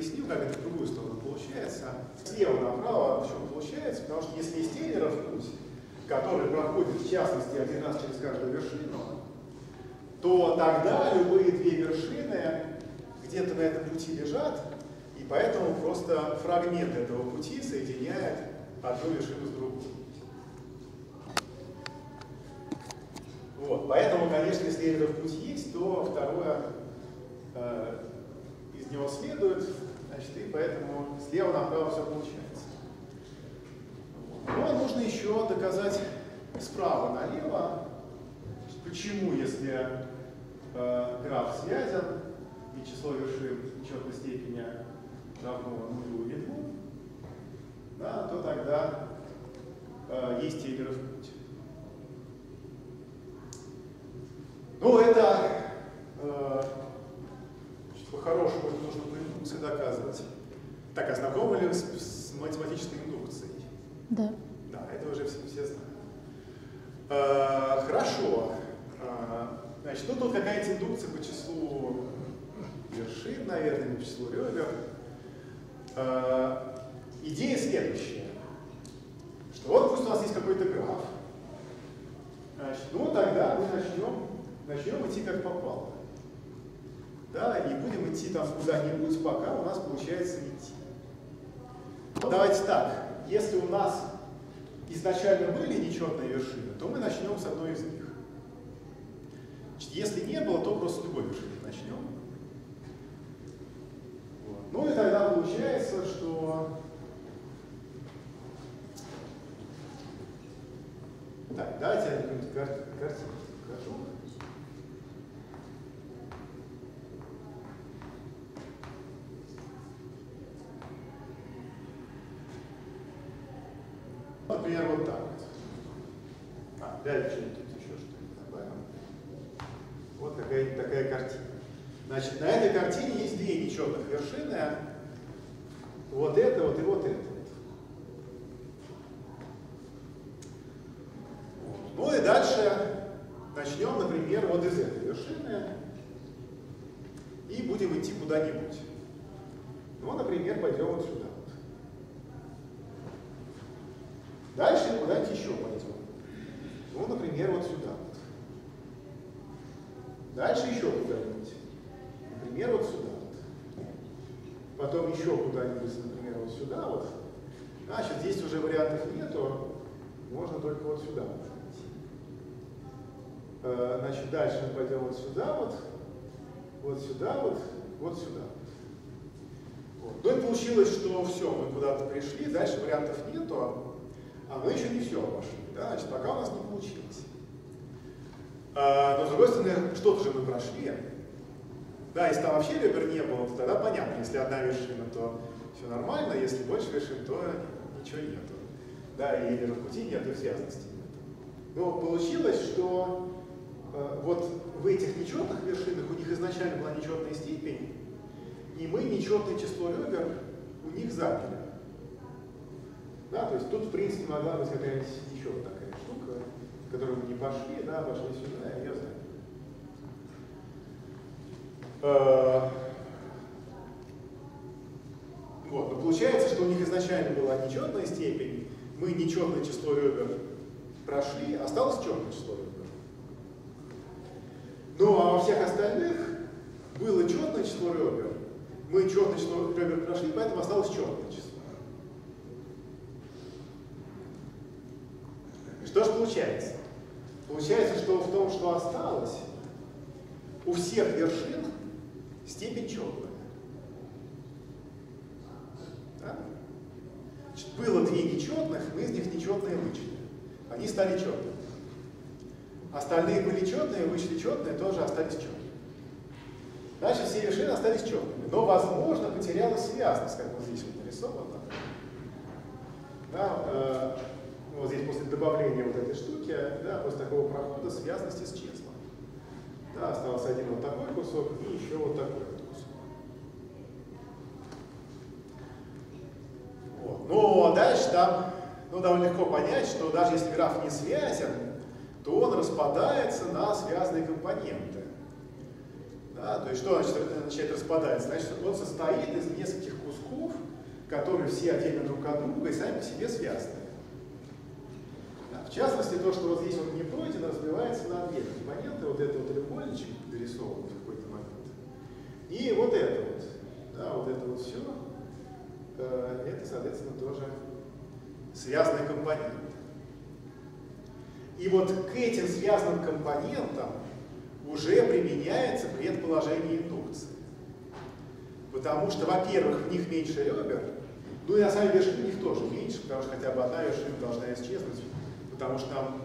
Объясню, как это в другую сторону получается. Слева направо в получается, потому что если есть Тейлеров путь, который проходит в частности один раз через каждую вершину, то тогда любые две вершины где-то на этом пути лежат, и поэтому просто фрагмент этого пути соединяет одну вершину с другой. Вот, поэтому, конечно, если Эйлеров путь есть, то второе э, из него следует, значит, и поэтому слева направо все получается. Но нужно еще доказать справа налево, почему, если э, граф связан и число вершин четной степени равно нулю или двум, да, то тогда э, есть Тейлеров путь. Ну, это э, по-хорошему это нужно по индукции доказывать. Так, а знакомы ли с, с математической индукцией? Да. Да, это уже все, все знают. Э, хорошо. Э, значит, ну индукция по числу вершин, наверное, по числу ребер. Э, идея следующая. Что вот пусть у нас есть какой-то граф. Значит, ну тогда мы начнем, начнем идти как попало. Да, и будем идти там куда-нибудь, пока у нас получается идти. Давайте так, если у нас изначально были нечетные вершины, то мы начнем с одной из них. Значит, если не было, то просто с любой начнем. Вот. Ну и тогда получается, что... Так, давайте я какую-нибудь кар картинку покажу. Например, вот так вот. А, дальше тут еще что-нибудь добавим. Вот какая-то такая картина. Значит, на этой картине есть две нечетных вершины. Вот это вот и вот это. Ну и дальше начнем, например, вот из этой вершины и будем идти куда-нибудь. Ну, например, пойдем вот сюда. Дальше куда-нибудь еще пойдем. Ну, например, вот сюда. Дальше еще куда-нибудь. Например, вот сюда. Потом еще куда-нибудь, например, вот сюда. Вот. Значит, здесь уже вариантов нету. Можно только вот сюда идти. Значит, дальше мы пойдем вот сюда, вот, вот сюда, вот, вот сюда. Вот. Ну и получилось, что все, мы куда-то пришли, дальше вариантов нету, а мы еще не все обошли. Да? Значит, пока у нас не получилось. А, но с другой стороны, что-то же мы прошли. Да, если там вообще ребер не было, то тогда понятно, если одна вершина, то все нормально, если больше вершин, то ничего нету. Да, и ребер пути нет, и связанности нет. Но получилось, что э, вот в этих нечетных вершинах у них изначально была нечетная степень, и мы нечетное число ребер у них заняли. Да, то есть тут, в принципе, могла быть какая-нибудь еще такая в которую мы не пошли, да, пошли сюда, и ее заняли. Вот, но получается, что у них изначально была нечетная степень, мы нечетное число ребер прошли, осталось четное число ребер. Ну а во всех остальных было четное число ребер, мы четное число ребер прошли, поэтому осталось четное число. Что же получается? Получается, что в том, что осталось, у всех вершин степень четная. Да? Значит, было две нечетных, мы из них нечетные вычли. Они стали четными. Остальные были четные, вышли четные, тоже остались четными. Значит, все вершины остались четными. Но, возможно, потерялась связность, как вот здесь вот нарисовано. Да, э, добавления вот этой штуки, да, после такого прохода связность исчезла. Да, остался один вот такой кусок и еще вот такой вот кусок. Вот. Ну, а дальше там ну, довольно легко понять, что даже если граф не связан, то он распадается на связанные компоненты. Да, то есть что значит начать распадаться? Значит, он состоит из нескольких которые все отдельно друг от друга и сами по себе связаны. В частности, то, что вот здесь вот не пройдено, разбивается на две компоненты. Вот это вот треугольничек дорисован в какой-то момент. И вот это вот. Да, вот это вот все. Э, это, соответственно, тоже связанные компоненты. И вот к этим связанным компонентам уже применяется предположение индукции. Потому что, во-первых, в них меньше ребер, ну и на самом деле в них тоже меньше, потому что хотя бы одна вершина должна исчезнуть, потому что там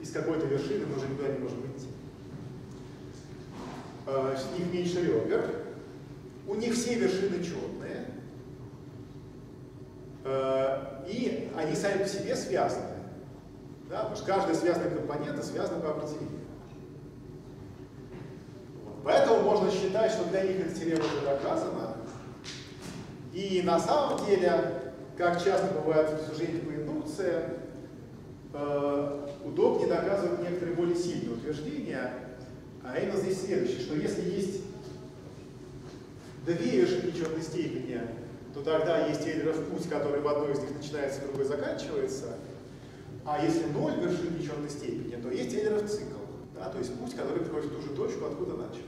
из какой-то вершины мы уже никуда не можем идти. Э, с них меньше ребер, у них все вершины четные, э, и они сами по себе связаны. Да? Потому что каждая связанная компонента связана по определению. Поэтому можно считать, что для них эта теорема уже доказана. И на самом деле, как часто бывает в рассуждении по индукции, удобнее доказывать некоторые более сильные утверждения, а именно здесь следующее, что если есть две вершины четной степени, то тогда есть Эйлеров путь, который в одной из них начинается, в другой заканчивается. А если ноль вершин нечетной степени, то есть Эйлеров цикл. Да, то есть путь, который приходит в ту же точку, откуда начал.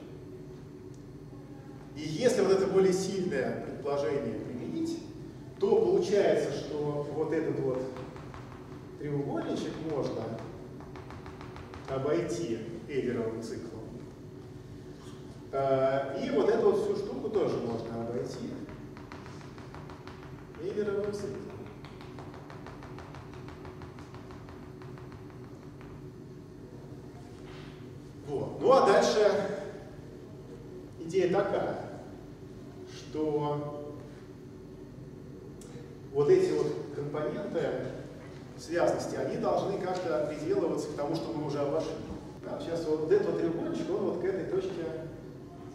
И если вот это более сильное предположение применить, то получается, что вот этот вот треугольничек можно обойти Эйлеровым циклом. Э, и вот эту вот всю штуку тоже можно обойти Эйлеровым циклом. Вот. Ну а дальше идея такая, что вот эти вот компоненты связности, они должны как-то приделываться к тому, что мы уже обошли. Да, сейчас вот этот треугольничек, он вот к этой точке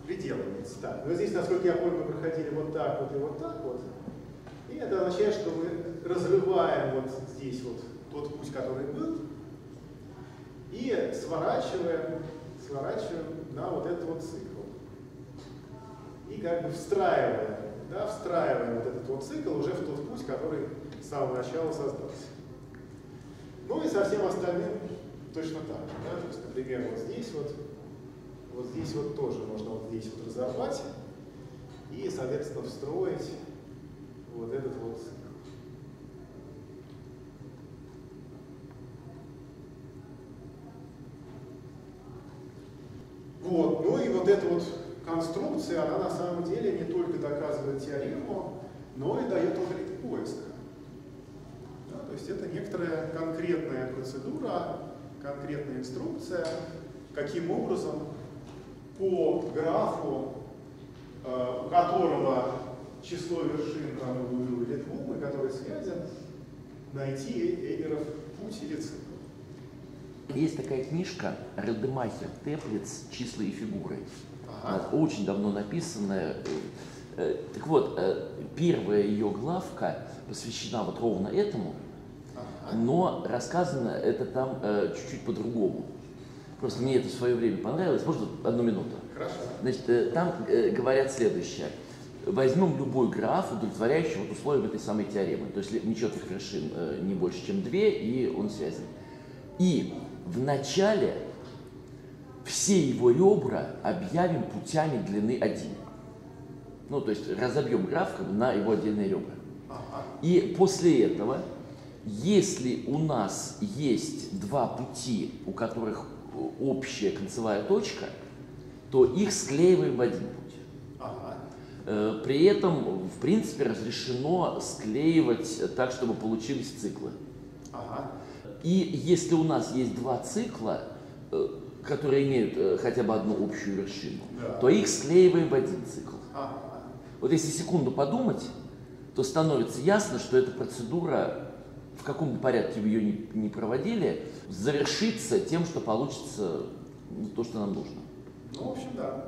приделывается. Так, ну здесь, насколько я помню, мы проходили вот так вот и вот так вот. И это означает, что мы разрываем вот здесь вот тот путь, который был, и сворачиваем, сворачиваем на вот этот вот цикл и как бы встраиваем, да, встраиваем вот этот вот цикл уже в тот путь, который с самого начала создался. Со всем остальным точно так же. Да? То есть, например, вот здесь вот, вот здесь вот тоже можно вот здесь вот разорвать и, соответственно, встроить вот этот вот. Вот, ну и вот это вот конструкция, она на самом деле не только доказывает теорему, но и дает алгоритм поиска. Есть это некоторая конкретная процедура, конкретная инструкция, каким образом по графу, э, у которого число вершин равно или двум, и который связан, найти Эйлеров путь или цикл. Есть такая книжка Радемахер Теплиц «Числа и фигуры». Ага. Очень давно написанная. Э, так вот, э, первая ее главка посвящена вот ровно этому. Но рассказано это там э, чуть-чуть по-другому. Просто мне это в свое время понравилось. Можно одну минуту? Хорошо. Значит, там говорят следующее. Возьмем любой граф, удовлетворяющий вот условиям этой самой теоремы. То есть нечетных вершин не больше, чем две, и он связан. И в начале все его ребра объявим путями длины 1. Ну, то есть разобьем граф на его отдельные ребра. И после этого, если у нас есть два пути, у которых общая концевая точка, то их склеиваем в один путь. Э, при этом, в принципе, разрешено склеивать так, чтобы получились циклы. И если у нас есть два цикла, э, которые имеют э, хотя бы одну общую вершину, да. то их склеиваем в один цикл. А. Вот если секунду подумать, то становится ясно, что эта процедура, в каком бы порядке вы ее не, не проводили, завершится тем, что получится то, что нам нужно. Ну, в общем, да.